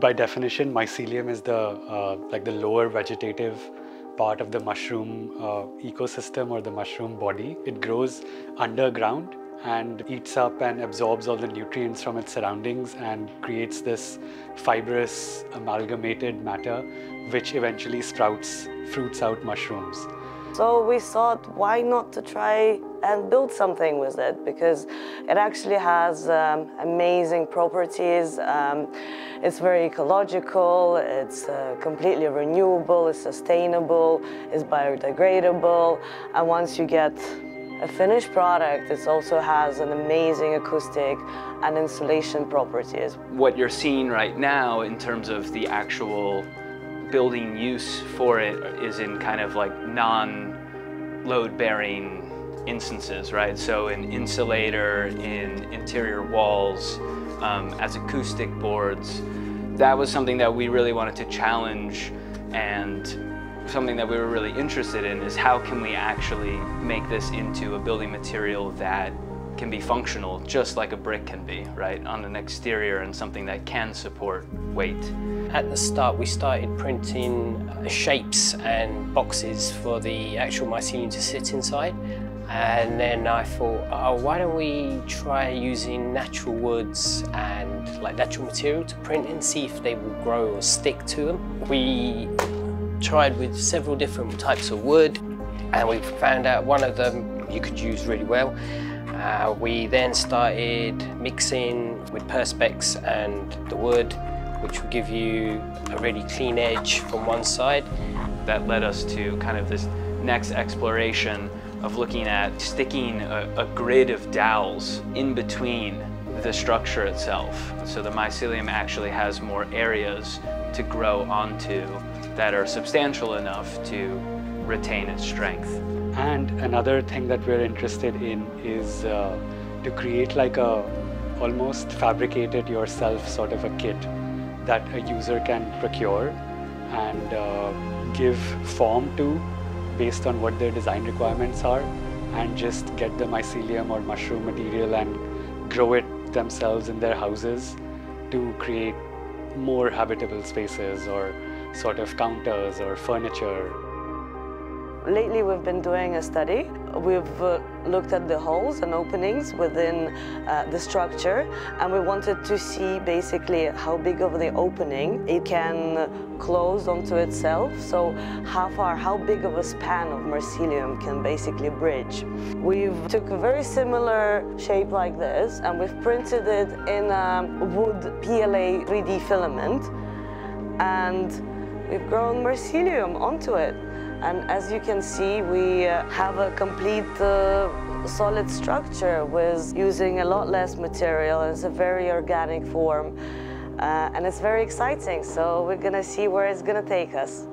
by definition, mycelium is the uh, like the lower vegetative part of the mushroom uh, ecosystem or the mushroom body. It grows underground and eats up and absorbs all the nutrients from its surroundings and creates this fibrous amalgamated matter which eventually sprouts fruits out mushrooms. So we thought, why not to try and build something with it? Because it actually has um, amazing properties. Um, it's very ecological, it's uh, completely renewable, it's sustainable, it's biodegradable. And once you get a finished product, it also has an amazing acoustic and insulation properties. What you're seeing right now in terms of the actual building use for it is in kind of like non-load bearing instances, right? So an insulator, in interior walls, um, as acoustic boards. That was something that we really wanted to challenge and something that we were really interested in is how can we actually make this into a building material that can be functional just like a brick can be, right? On an exterior and something that can support weight. At the start, we started printing uh, shapes and boxes for the actual mycelium to sit inside. And then I thought, oh, why don't we try using natural woods and like natural material to print and see if they will grow or stick to them. We tried with several different types of wood and we found out one of them you could use really well. Uh, we then started mixing with Perspex and the wood, which will give you a really clean edge from one side. That led us to kind of this next exploration of looking at sticking a, a grid of dowels in between the structure itself. So the mycelium actually has more areas to grow onto that are substantial enough to retain its strength. And another thing that we're interested in is uh, to create like a almost fabricated yourself sort of a kit that a user can procure and uh, give form to based on what their design requirements are and just get the mycelium or mushroom material and grow it themselves in their houses to create more habitable spaces or sort of counters or furniture. Lately we've been doing a study. We've uh, looked at the holes and openings within uh, the structure and we wanted to see basically how big of the opening it can close onto itself. So how far, how big of a span of mycelium can basically bridge. We've took a very similar shape like this and we've printed it in a wood PLA 3D filament and we've grown mycelium onto it. And as you can see, we uh, have a complete uh, solid structure with using a lot less material. It's a very organic form. Uh, and it's very exciting, so we're gonna see where it's gonna take us.